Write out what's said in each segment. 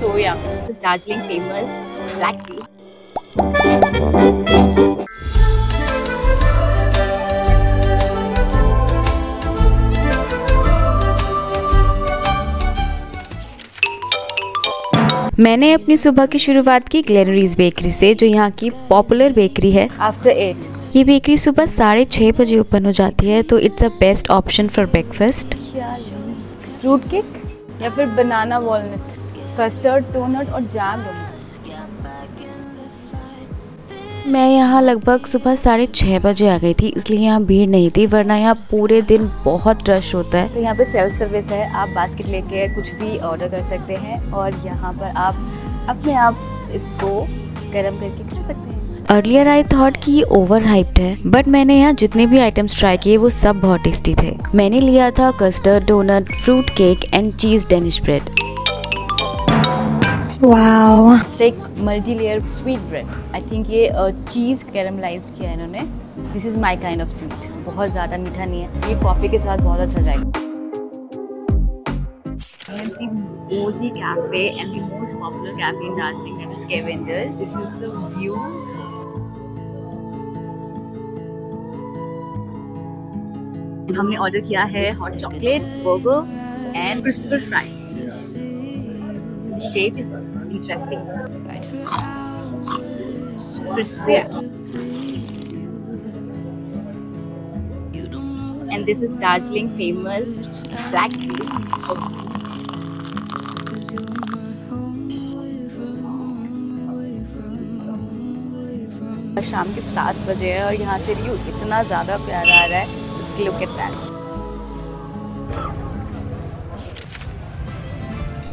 So yeah, this Darjeeling famous black tea. मैंने अपनी सुबह की शुरुआत की ग्लेनरीज बेकरी से जो यहाँ की पॉपुलर बेकरी है। आफ्टर एट ये बेकरी सुबह साढ़े छः बजे ओपन हो जाती है तो it's a best option for breakfast fruit cake या फिर बनाना वॉलनट कस्टर्ड डोनट और जैम मैं यहाँ लगभग सुबह साढ़े छः बजे आ गई थी इसलिए यहाँ भीड़ नहीं थी वरना यहाँ पूरे दिन बहुत रश होता है। तो यहाँ पे सेल्फ सर्विस है आप बास्केट लेके कुछ भी ऑर्डर कर सकते हैं और यहाँ पर आप अपने आप इसको गर्म करके खा सकते हैं। अर्लियर आई थॉट कि ये ओवर हाइप्ड है बट मैंने यहाँ जितने भी आइटम्स ट्राई किए वो सब बहुत टेस्टी थे। मैंने लिया था custard donut fruit cake and cheese Danish bread Wow. एक multi layer sweet bread I think ये चीज़ कैरमलाइज किया है इन्होंने this is my kind of sweet बहुत ज़्यादा मीठा नहीं है ये कॉफ़ी के साथ बहुत अच्छा जाएगा the OG cafe and the most popular cafe in Darjeeling that is Scavengers. This is the view. हमने ऑर्डर किया है hot chocolate burger and crisper fries shape is interesting. Crispy. And this is Darjeeling famous black tea. शाम के सात बजे है और यहाँ से व्यू इतना ज़्यादा प्यारा आ रहा है just look at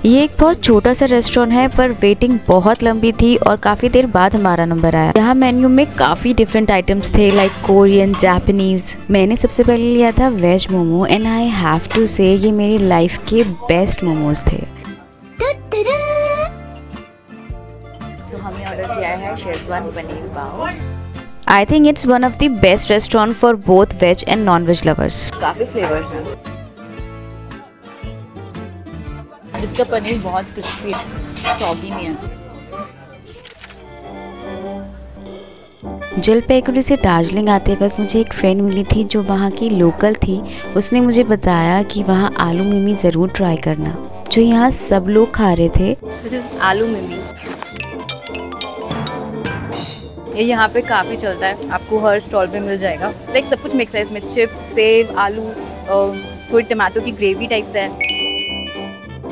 ये एक बहुत छोटा सा रेस्टोरेंट है पर वेटिंग बहुत लंबी थी और काफ़ी देर बाद हमारा नंबर आया। यहाँ मेन्यू में काफ़ी डिफरेंट आइटम्स थे लाइक कोरियन जापानीज मैंने सबसे पहले लिया था veg momo and I have to say ये मेरी लाइफ के बेस्ट मोमोज थे। तो हमने ऑर्डर किया है Schezwan paneer pav. I think it's one of the best restaurant for both veg and non veg lovers काफ़ी फ्लेवर्स हैं। इसका पनीर बहुत क्रिस्पी सॉगी नहीं है। जलपाईगुड़ी से दार्जिलिंग आते वक्त मुझे एक फ्रेंड मिली थी जो वहाँ की लोकल थी। उसने मुझे बताया कि वहाँ आलू मिमी ज़रूर ट्राई करना। जो यहाँ सब लोग खा रहे थे। आलू मिमी। ये यहाँ पे काफ़ी चलता है। आपको हर स्टॉल पे मिल जाएगा। लाइक सब कुछ मिक्स है। इसमें चिप्स सेव आलू थोड़ी टमाटो की ग्रेवी टाइप है।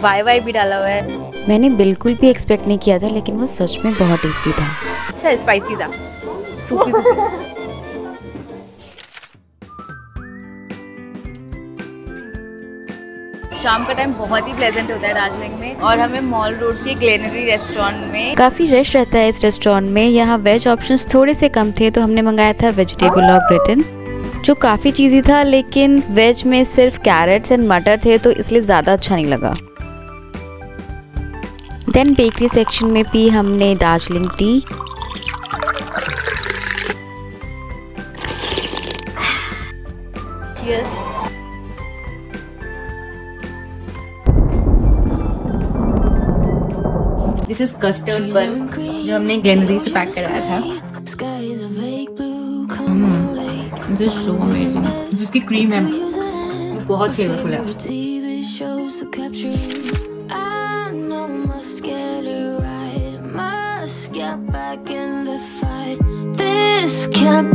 वाई वाई भी डाला हुआ है। मैंने बिल्कुल भी एक्सपेक्ट नहीं किया था लेकिन वो सच में बहुत टेस्टी था। अच्छा स्पाइसी था। सूपी सूपी शाम का टाइम बहुत ही प्लेजेंट होता है दार्जिलिंग में और हमें मॉल रोड के ग्लेनरी रेस्टोरेंट में काफ़ी रश रहता है इस रेस्टोरेंट में। यहाँ वेज ऑप्शंस थोड़े से कम थे तो हमने मंगाया था वेजिटेबल लॉग ब्रिटन जो काफ़ी चीज़ी था लेकिन वेज में सिर्फ़ कैरेट्स एंड मटर थे तो इसलिए ज़्यादा अच्छा नहीं लगा। देन बेकरी सेक्शन में भी हमने Darjeeling tea this is custard bun जो हमने ग्लेनरी से पैक कराया था। दिस इज़ सो अमेजिंग जिसकी क्रीम है बहुत फ्लेवरफुल है। just can't